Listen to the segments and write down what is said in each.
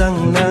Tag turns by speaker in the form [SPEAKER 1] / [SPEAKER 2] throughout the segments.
[SPEAKER 1] 上那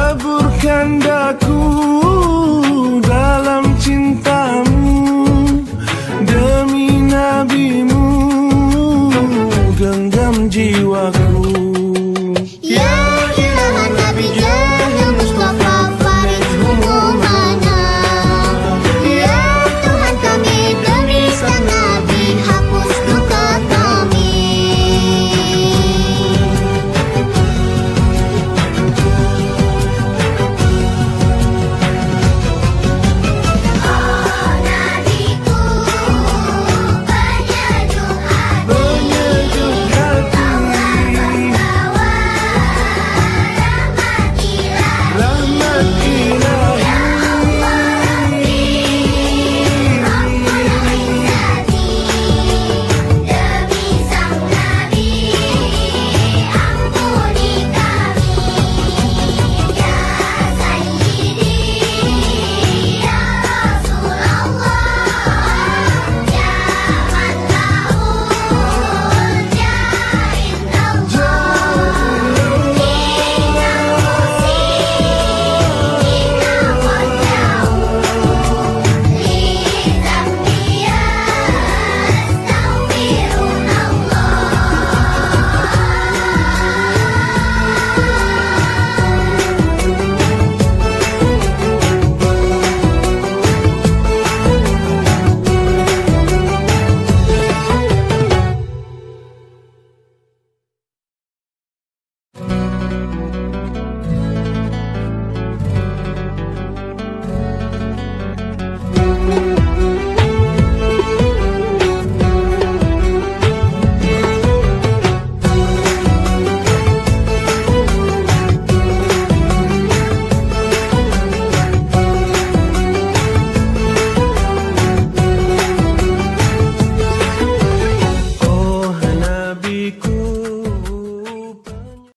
[SPEAKER 1] Leburkan daku dalam cintamu.